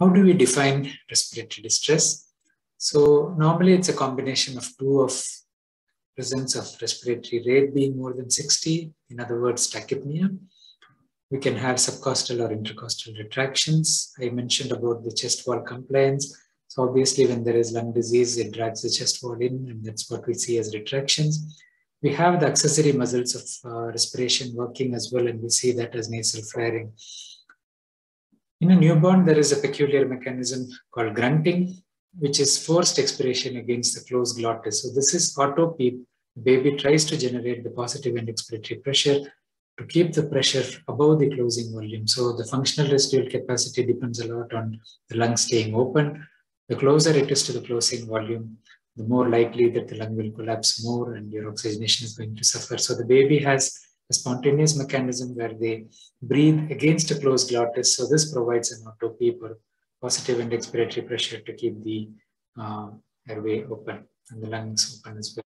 How do we define respiratory distress? So normally it's a combination of two of presence of respiratory rate being more than 60, in other words, tachypnea. We can have subcostal or intercostal retractions. I mentioned about the chest wall compliance. So obviously when there is lung disease, it drags the chest wall in and that's what we see as retractions. We have the accessory muscles of uh, respiration working as well and we see that as nasal flaring. In a newborn, there is a peculiar mechanism called grunting, which is forced expiration against the closed glottis. So this is auto PEEP. Baby tries to generate the positive end expiratory pressure to keep the pressure above the closing volume. So the functional residual capacity depends a lot on the lung staying open. The closer it is to the closing volume, the more likely that the lung will collapse more and your oxygenation is going to suffer. So the baby has a spontaneous mechanism where they breathe against a closed glottis. So this provides an auto PEEP or positive end expiratory pressure to keep the uh, airway open and the lungs open as well.